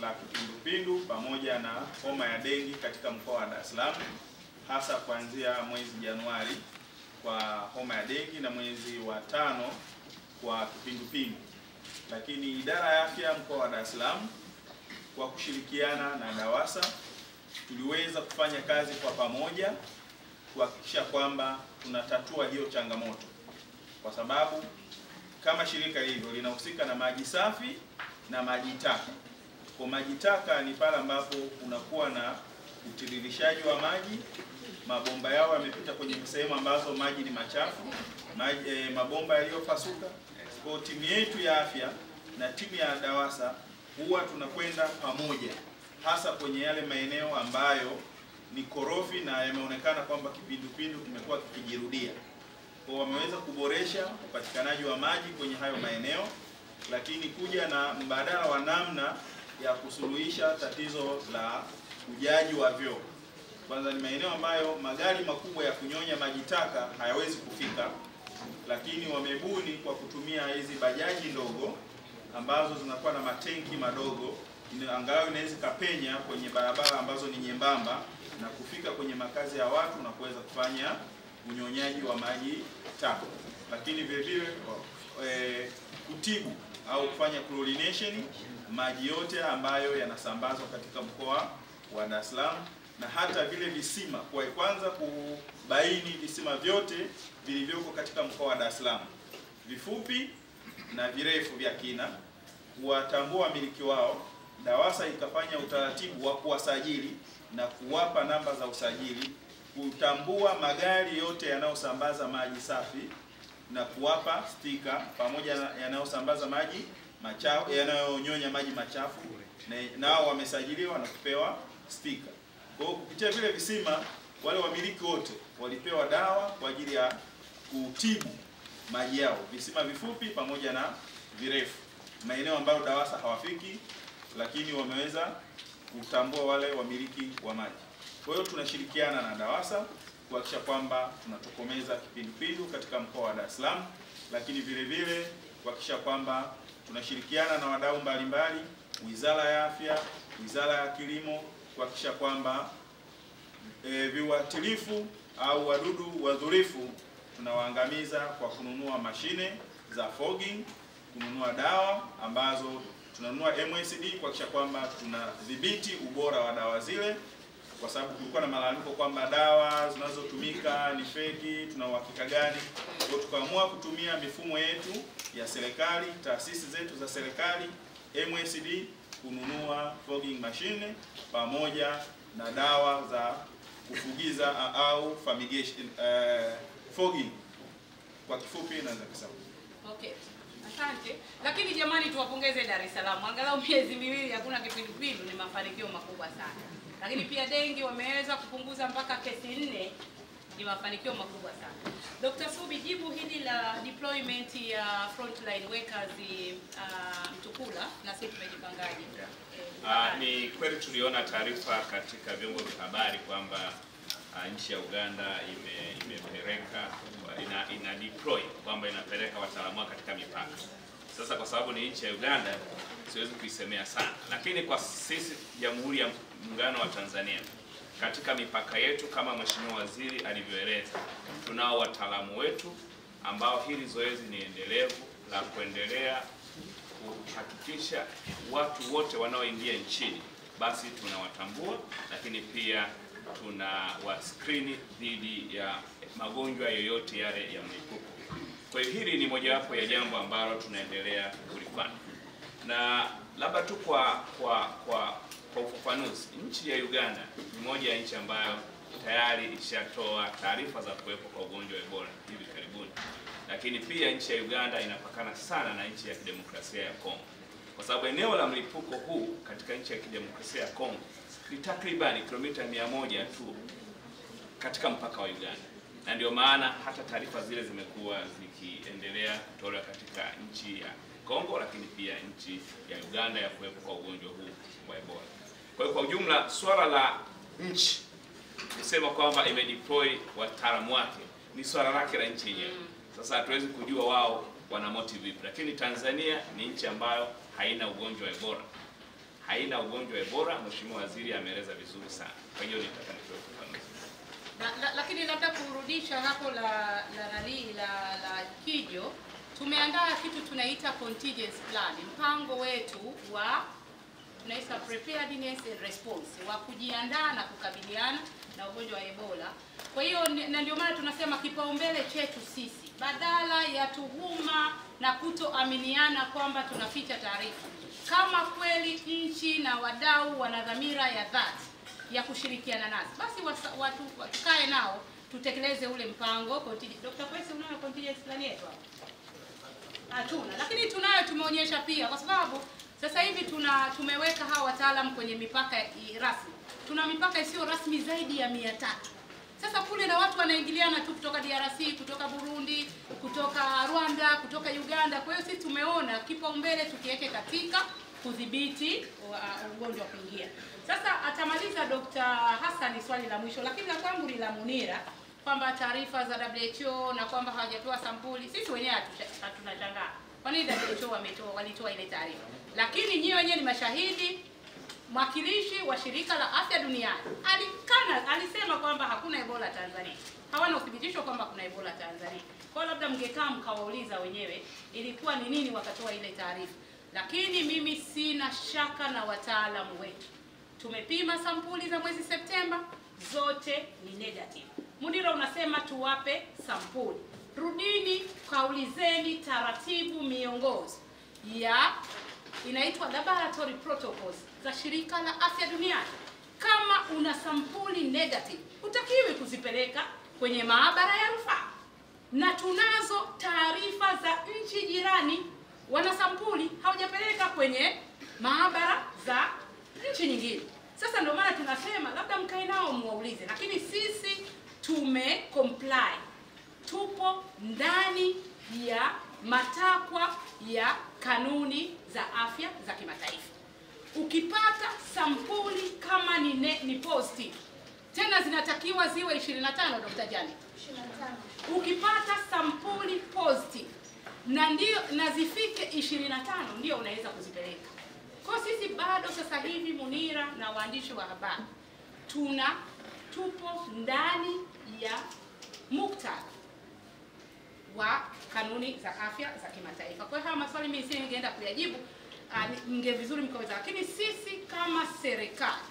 la kipindupindu pamoja na homa ya dengi katika mkoa wa Dar es Salaam, hasa kuanzia mwezi Januari kwa homa ya dengi na mwezi wa tano kwa kipindupindu. Lakini idara ya afya mkoa wa Dar es Salaam kwa kushirikiana na DAWASA tuliweza kufanya kazi kwa pamoja kuhakikisha kwamba tunatatua hiyo changamoto, kwa sababu kama shirika hilo linahusika na maji safi na maji taka. Kwa maji taka ni pale ambapo unakuwa na utiririshaji wa maji, mabomba yao yamepita kwenye sehemu ambazo maji ni machafu, maji, eh, mabomba yaliyopasuka. Kwa timu yetu ya afya na timu ya DAWASA huwa tunakwenda pamoja, hasa kwenye yale maeneo ambayo ni korofi na yameonekana kwamba kipindupindu kimekuwa kikijirudia. Kwa wameweza kuboresha upatikanaji wa maji kwenye hayo maeneo, lakini kuja na mbadala wa namna ya kusuluhisha tatizo la ujaji wa vyoo. Kwanza ni maeneo ambayo magari makubwa ya kunyonya maji taka hayawezi kufika, lakini wamebuni kwa kutumia hizi bajaji ndogo ambazo zinakuwa na matenki madogo, angalau inaweza kapenya kwenye barabara ambazo ni nyembamba na kufika kwenye makazi ya watu na kuweza kufanya unyonyaji wa maji taka, lakini vile vile eh, kutibu au kufanya chlorination maji yote ambayo yanasambazwa katika mkoa wa Dar es Salaam na hata vile visima, kwa kwanza kubaini visima vyote vilivyoko katika mkoa wa Dar es Salaam, vifupi na virefu vya kina, kuwatambua wamiliki wao. DAWASA ikafanya utaratibu wa kuwasajili na kuwapa namba za usajili, kutambua magari yote yanayosambaza maji safi na kuwapa stika pamoja na yanayosambaza maji machafu, yanayonyonya maji machafu, na nao wamesajiliwa na kupewa stika. Kwa hiyo kupitia vile visima, wale wamiliki wote walipewa dawa kwa ajili ya kutibu maji yao, visima vifupi pamoja na virefu, maeneo ambayo DAWASA hawafiki, lakini wameweza kutambua wale wamiliki wa maji. Kwa hiyo tunashirikiana na DAWASA kuhakikisha kwamba tunatokomeza kipindupindu katika mkoa wa Dar es Salaam, lakini vile vile kuhakikisha kwamba tunashirikiana na wadau mbalimbali, Wizara ya Afya, Wizara ya Kilimo kuhakikisha kwamba e, viuatilifu au wadudu wadhurifu tunawaangamiza kwa kununua mashine za fogging, kununua dawa ambazo tunanunua MSD kuhakikisha kwamba tunadhibiti ubora wa dawa zile, kwa sababu kulikuwa na malalamiko kwamba dawa zinazotumika ni feki, tuna uhakika gani? Kwa tukaamua kutumia mifumo yetu ya serikali, taasisi zetu za serikali, MSD kununua fogging machine pamoja na dawa za kufugiza au fumigation, uh, fogging kwa kifupi naweza kusema. Okay. Asante. Lakini jamani tuwapongeze Dar es Salaam. Angalau miezi miwili hakuna kipindupindu ni mafanikio makubwa sana. Lakini pia dengi wameweza kupunguza mpaka kesi nne ni mafanikio makubwa sana. Dr. Subi, jibu hili la deployment ya frontline workers uh, Mtukula na sisi tumejipangaje? Eh, Uh, ni kweli tuliona taarifa katika vyombo vya habari kwamba uh, nchi ya Uganda ime, imepeleka ina, ina deploy kwamba inapeleka wataalamu katika mipaka. Sasa kwa sababu ni nchi ya Uganda siwezi kuisemea sana, lakini kwa sisi Jamhuri ya Muungano wa Tanzania katika mipaka yetu kama Mheshimiwa Waziri alivyoeleza, tunao wataalamu wetu ambao hili zoezi ni endelevu la kuendelea kuhakikisha watu wote wanaoingia nchini basi tunawatambua, lakini pia tuna waskrini dhidi ya magonjwa yoyote yale ya mlipuko. Kwa hiyo hili ni mojawapo ya jambo ambalo tunaendelea kulifanya, na labda tu kwa kwa kwa kwa ufafanuzi, nchi ya Uganda ni moja ya nchi ambayo tayari ishatoa taarifa za kuwepo kwa ugonjwa wa Ebola hivi karibuni, lakini pia nchi ya Uganda inapakana sana na nchi ya kidemokrasia ya Kongo, kwa sababu eneo la mlipuko huu katika nchi ya kidemokrasia ya Kongo ni takribani kilomita mia moja tu katika mpaka wa Uganda, na ndio maana hata taarifa zile zimekuwa zikiendelea kutolewa katika nchi ya Kongo, lakini pia nchi ya Uganda ya kuwepo kwa ugonjwa huu wa Ebola. Kwa hiyo kwa ujumla, swala la nchi kusema kwamba imedeploy wataalamu wake ni swala lake la nchi yenyewe. Sasa hatuwezi kujua wao wana motive vipi, lakini Tanzania ni nchi ambayo haina ugonjwa wa Ebola haina ugonjwa wa Ebola. Mheshimiwa Waziri ameeleza vizuri sana, kwa hiyo nitaka nitoe ufafanuzi. La, la, lakini labda kurudisha hapo la la nani la, la Kijo, tumeandaa kitu tunaita contingency plan, mpango wetu wa tunaita preparedness and response wa kujiandaa na kukabiliana na ugonjwa wa Ebola. Kwa hiyo na ndio maana tunasema kipaumbele chetu sisi, badala ya tuhuma na kutoaminiana kwamba tunaficha taarifa, kama kweli nchi na wadau wana dhamira ya dhati ya kushirikiana nasi, basi watu, tukae nao tutekeleze ule mpango. contingent- Dr. Unayo contingency plan yetu hatuna, lakini tunayo, tumeonyesha pia, kwa sababu sasa hivi tuna tumeweka hawa wataalamu kwenye mipaka rasmi. Tuna mipaka isiyo rasmi zaidi ya mia tatu. Sasa kule na watu wanaingiliana tu kutoka DRC, kutoka Burundi, kutoka Rwanda, kutoka Uganda. Kwa hiyo sisi tumeona kipaumbele tukiweke katika kudhibiti ugonjwa wa kuingia. Sasa atamaliza Dr. Hassan swali la mwisho, lakini la kwangu ni la Munira kwamba taarifa za WHO na kwamba hawajatoa sampuli. Sisi wenyewe hatunashangaa kwa nini WHO wametoa walitoa ile taarifa, lakini nyinyi wenyewe ni mashahidi. Mwakilishi wa shirika la afya duniani alikana, alisema kwamba hakuna Ebola Tanzania, hawana uthibitisho kwamba kuna Ebola Tanzania. Kwa labda mngekaa mkawauliza wenyewe ilikuwa ni nini wakatoa ile taarifa, lakini mimi sina shaka na wataalamu wetu tumepima sampuli za mwezi Septemba, zote ni negative. Mudira unasema tuwape sampuli, rudini kaulizeni taratibu, miongozo ya inaitwa laboratory protocols za shirika la afya duniani. Kama una sampuli negative, hutakiwi kuzipeleka kwenye maabara ya rufaa na tunazo taarifa za nchi jirani wana sampuli hawajapeleka kwenye maabara za nchi nyingine. Sasa ndio maana tunasema labda mkae nao muwaulize, lakini sisi tume comply, tupo ndani ya matakwa ya kanuni za afya za kimataifa. Ukipata sampuli kama ni, ne, ni positive tena zinatakiwa ziwe 25 Dr. Janet 25 na ndio na zifike 25 ndio unaweza kuzipeleka. Kwa sisi bado sasa hivi Munira na waandishi wa habari tuna tupo ndani ya muktadha wa kanuni za afya za kimataifa. Kwa hiyo haya maswali mimi si ningeenda kuyajibu, mnge vizuri mkaweza, lakini sisi kama serikali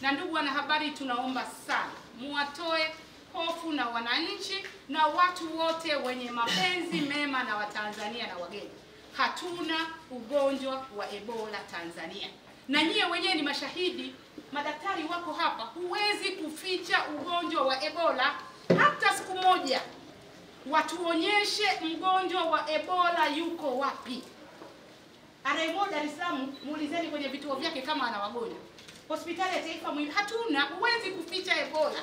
na ndugu wanahabari, tunaomba sana muwatoe hofu na wananchi na watu wote wenye mapenzi mema na Watanzania na wageni. Hatuna ugonjwa wa Ebola Tanzania, na nyie wenyewe ni mashahidi, madaktari wako hapa. Huwezi kuficha ugonjwa wa Ebola hata siku moja. Watuonyeshe mgonjwa wa Ebola yuko wapi? RMO Dar es Salaam, muulizeni kwenye vituo vyake kama ana wagonjwa. Hospitali ya Taifa Muhimbili hatuna, huwezi kuficha Ebola.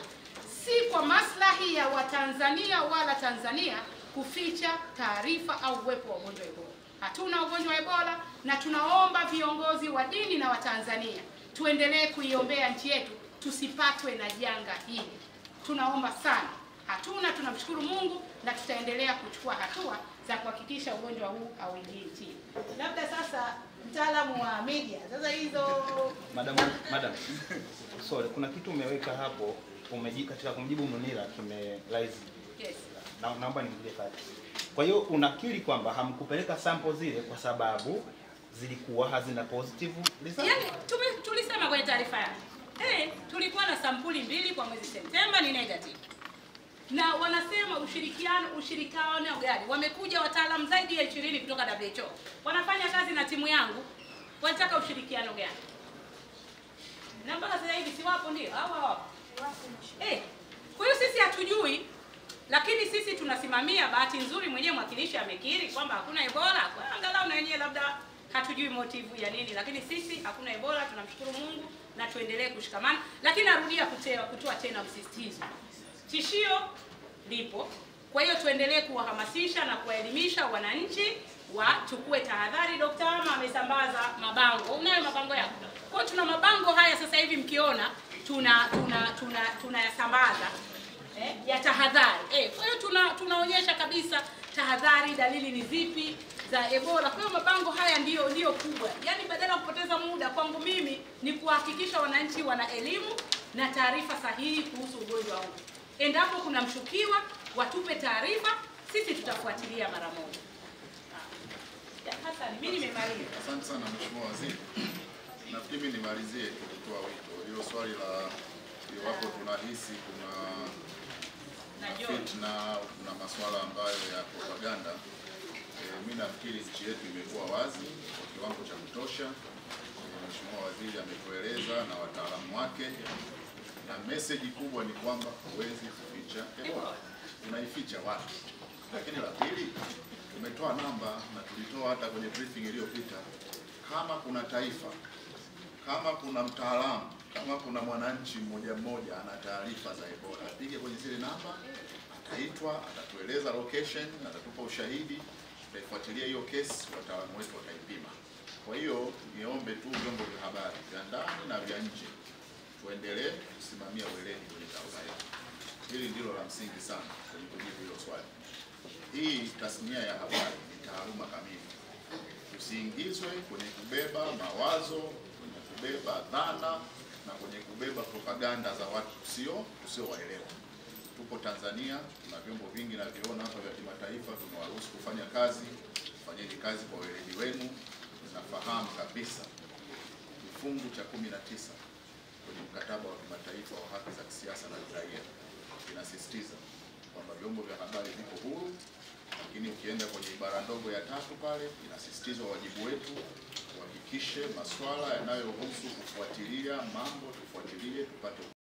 Si kwa maslahi ya Watanzania wala Tanzania kuficha taarifa au uwepo wa ugonjwa wa Ebola. Hatuna ugonjwa wa Ebola, na tunaomba viongozi wa dini na Watanzania tuendelee kuiombea nchi yetu tusipatwe na janga hili. Tunaomba sana. Hatuna, tunamshukuru Mungu na tutaendelea kuchukua hatua za kuhakikisha ugonjwa huu hauingii nchini. Labda sasa mtaalamu wa media, sasa hizo Madam, madam. Sorry, kuna kitu umeweka hapo umeji, katika kumjibu Munira kime rise. yes. Na, naomba niingilie kati. Kwa hiyo unakiri kwamba hamkupeleka sample zile kwa sababu zilikuwa hazina positive result. Yaani tulisema kwenye taarifa yake eh, tulikuwa na sampuli mbili kwa mwezi Septemba ni negative, na wanasema ushirikiano ushirikiano gani? Wamekuja wataalamu zaidi ya 20 kutoka WHO wanafanya kazi na timu yangu, wanataka ushirikiano gani? Na mpaka sasa hivi si wapo ndio Hawa hawapo? Eh, kwa hiyo sisi hatujui, lakini sisi tunasimamia. Bahati nzuri mwenyewe mwakilishi amekiri kwamba hakuna Ebola, kwa angalau na wenyewe labda hatujui motivu ya nini, lakini sisi hakuna Ebola, tunamshukuru Mungu na tuendelee kushikamana. Lakini narudia kutoa tena msisitizo, tishio lipo, kwa hiyo tuendelee kuwahamasisha na kuwaelimisha wananchi wachukue tahadhari. Dr. Ama amesambaza mabango, unayo mabango yako? Kwa hiyo tuna mabango haya sasa hivi mkiona tuna tuna tuna tunayasambaza eh, ya tahadhari eh. Kwa hiyo tuna tunaonyesha kabisa tahadhari, dalili ni zipi za Ebola. Kwa hiyo mabango haya ndiyo ndiyo kubwa, yaani badala ya kupoteza muda kwangu mimi ni kuhakikisha wananchi wana elimu na taarifa sahihi kuhusu ugonjwa huu. Endapo kuna mshukiwa, watupe taarifa, sisi tutafuatilia mara moja. Ya, mimi nimemaliza. Asante sana Mheshimiwa Waziri. Nafikiri nimalizie kutoa wito. Hilo swali la iwapo tunahisi kuna fitna na kuna masuala ambayo ya propaganda, e, mimi nafikiri nchi yetu imekuwa wazi kwa kiwango cha kutosha. E, Mheshimiwa Waziri ametueleza na wataalamu wake, na meseji kubwa ni kwamba huwezi kuficha Ebola, unaificha watu Lakini la pili, tumetoa namba na tulitoa hata kwenye briefing iliyopita, kama kuna taifa, kama kuna mtaalamu, kama kuna mwananchi mmoja mmoja ana taarifa za Ebola, apige kwenye zile namba, ataitwa, atatueleza location, atatupa ushahidi, tutaifuatilia hiyo kesi, wataalamu wetu wataipima. Kwa hiyo niombe tu vyombo vya habari vya ndani na vya nje tuendelee kusimamia weledi kwenye taaluma yetu. Hili ndilo la msingi sana kwenye kujibu hilo swali. Hii tasnia ya habari ni taaluma kamili, tusiingizwe kwenye kubeba mawazo, kwenye kubeba dhana na kwenye kubeba propaganda za watu sio tusiowaelewa. Tupo Tanzania, tuna vyombo vingi naviona hapa vya kimataifa, tumewaruhusu kufanya kazi. Fanyeni kazi kwa weledi wenu. Nafahamu kabisa kifungu cha kumi na tisa kwenye mkataba wa kimataifa wa haki za kisiasa na kiraia kinasisitiza kwamba vyombo vya habari viko huru, lakini ukienda kwenye ibara ndogo ya tatu pale inasisitizwa wajibu wetu tuhakikishe masuala yanayohusu kufuatilia mambo tufuatilie tupate